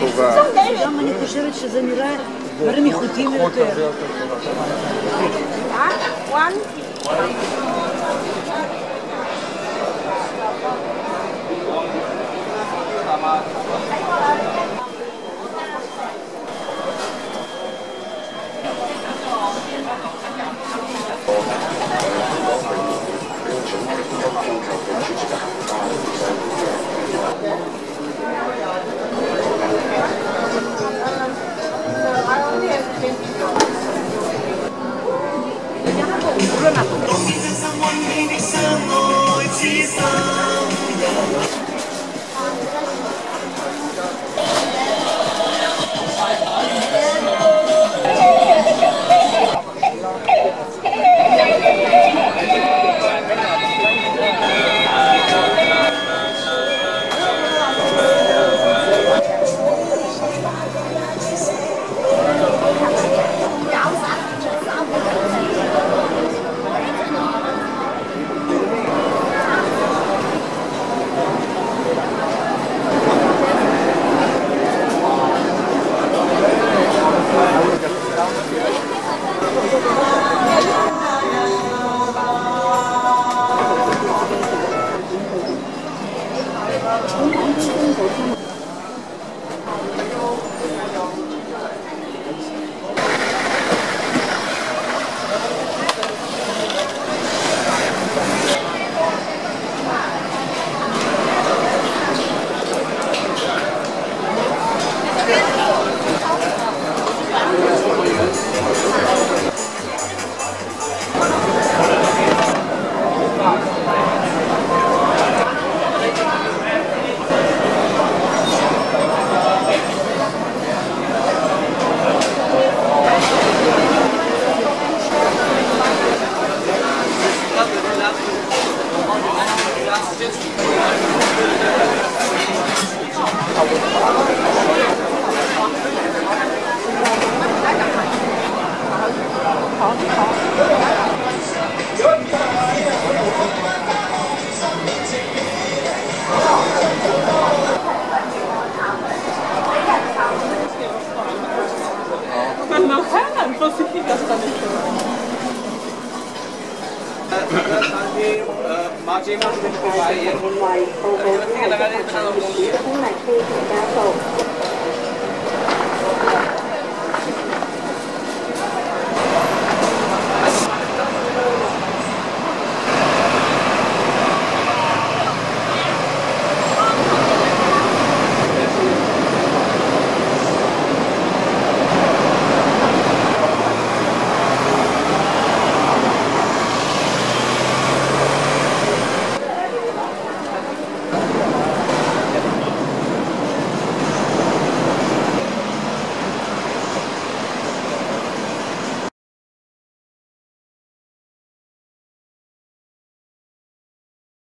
טובה. גם אני חושבת שזה נראה דברים איכותיים יותר. 好好。好。那太难，不行了。我真係認為，步步高發展歷史經歷非同艱苦。